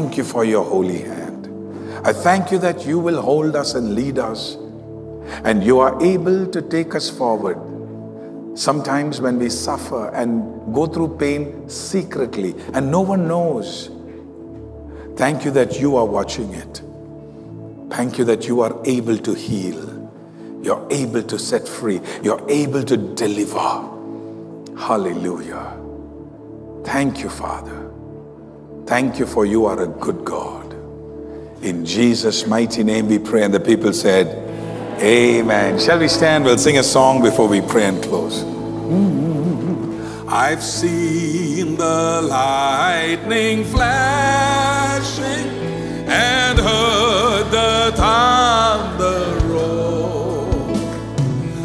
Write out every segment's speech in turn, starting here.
thank you for your holy hand. I thank you that you will hold us and lead us, and you are able to take us forward. Sometimes when we suffer and go through pain secretly, and no one knows, thank you that you are watching it. Thank you that you are able to heal. You're able to set free. You're able to deliver. Hallelujah. Thank you, Father. Thank you for you are a good God. In Jesus' mighty name we pray. And the people said, Amen. Shall we stand? We'll sing a song before we pray and close. Mm-hmm. I've seen the lightning flashing and heard the thunder roll.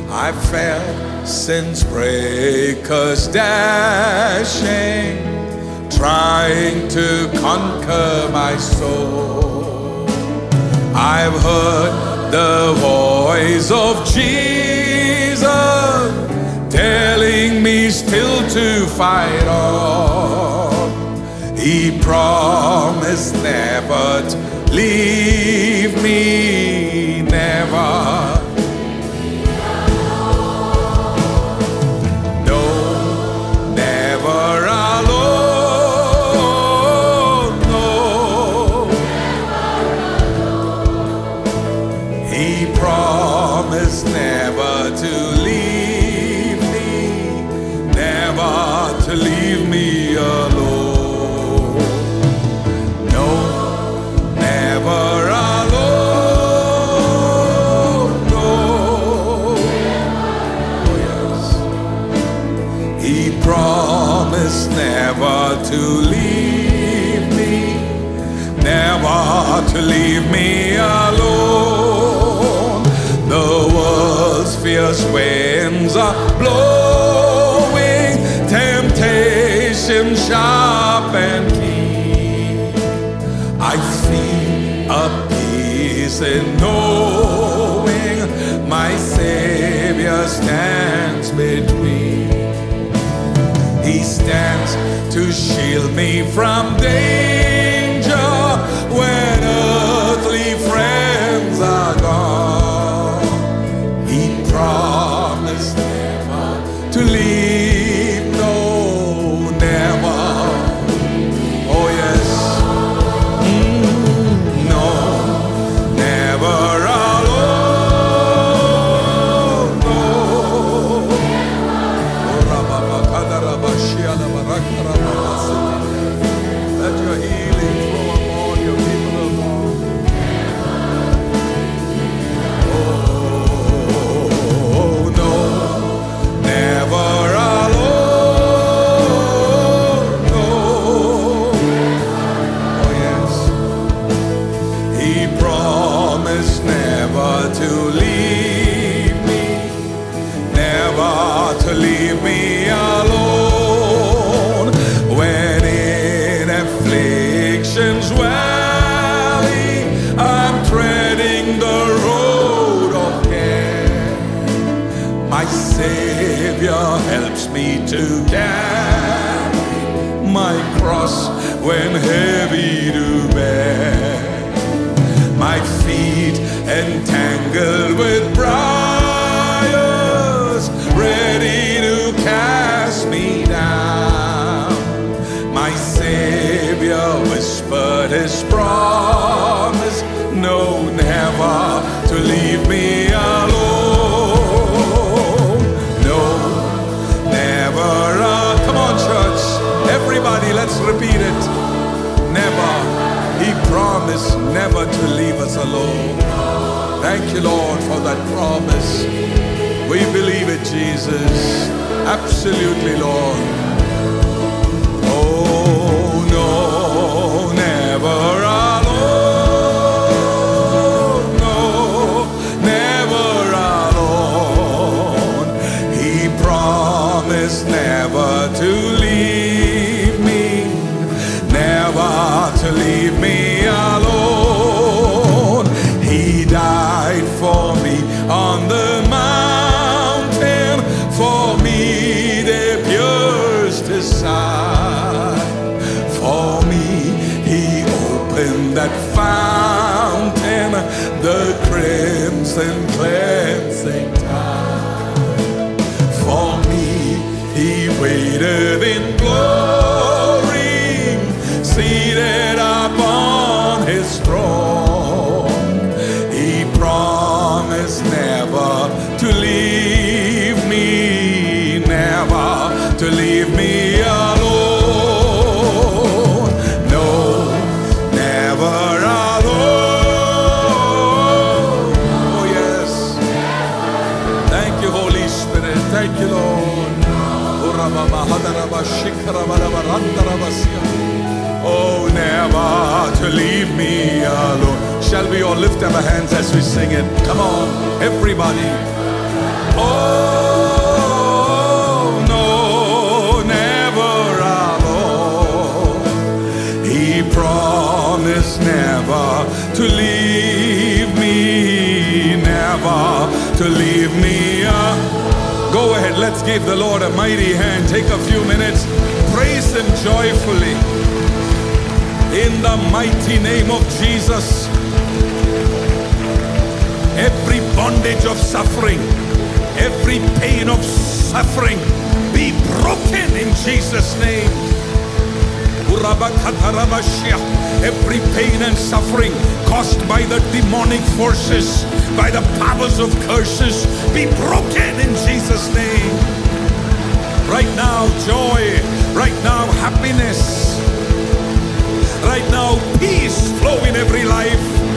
I've felt since breakers dashing, trying to conquer my soul. I've heard the voice of Jesus telling me still to fight on. He promised never to leave me, to leave me alone. Fierce winds are blowing, temptation sharp and keen. I feel a peace in knowing my Savior stands between. He stands to shield me from danger to leave me alone. When in affliction's valley I'm treading the road of care. My Savior helps me to carry my cross when heavy to bear. My feet entangled with briars, Jesus. Absolutely, Lord. Oh, no, never alone. No, never alone. He promised never to leave me, never to leave to leave me alone. No, never alone. Oh, yes. Thank you, Holy Spirit. Thank you, Lord. Oh, never to leave me alone. Shall we all lift up our hands as we sing it? Come on, everybody. Oh, to leave me. alone. Go ahead, let's give the Lord a mighty hand. Take a few minutes, praise Him joyfully. In the mighty name of Jesus, every bondage of suffering, every pain of suffering be broken in Jesus' name. Every pain and suffering caused by the demonic forces, by the powers of curses, be broken in Jesus' name. Right now, joy. Right now, happiness. Right now, peace flow in every life.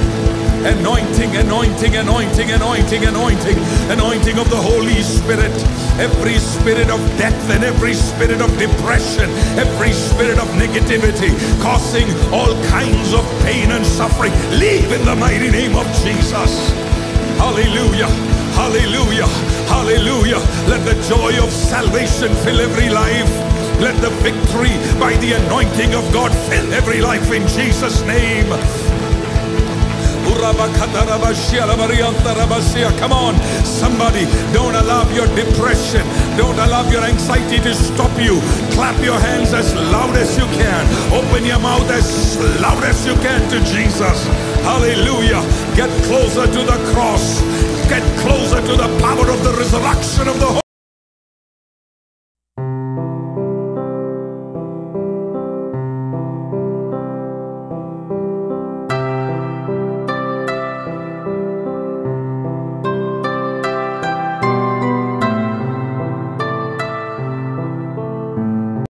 Anointing, anointing, anointing, anointing, anointing, anointing of the Holy Spirit. Every spirit of death and every spirit of depression, every spirit of negativity, causing all kinds of pain and suffering, leave in the mighty name of Jesus. Hallelujah. Hallelujah. Hallelujah. Let the joy of salvation fill every life. Let the victory by the anointing of God fill every life in Jesus' name. Come on, somebody, don't allow your depression, don't allow your anxiety to stop you. Clap your hands as loud as you can, open your mouth as loud as you can to Jesus. Hallelujah. Get closer to the cross, get closer to the power of the resurrection of the